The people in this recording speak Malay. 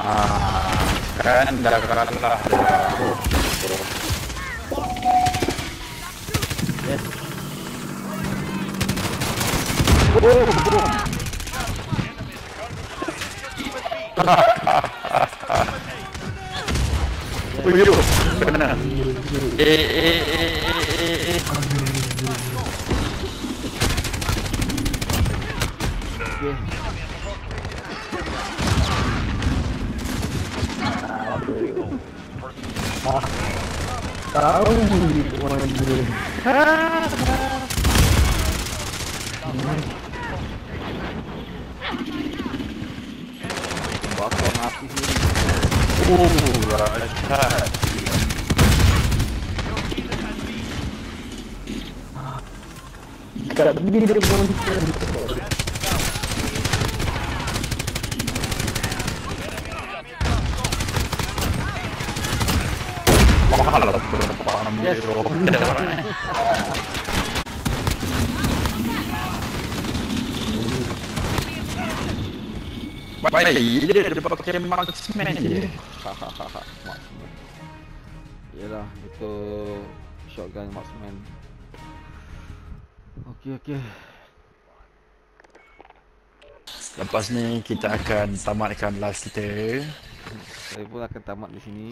Ah, kan. Yes. Oh. Uyuh, kena. Eh, eh, eh, eh, eh. Okay. Tahu anjir. Bakal mati sih. Oh, right. Cara begini dari bawah berapa Yes. Baik, dia dia pakai marksman je. Hahaha. Marksman. Yalah, itu shotgun marksman. Okey okey. Lepas ni kita akan tamatkan live kita. Saya pun akan tamat di sini.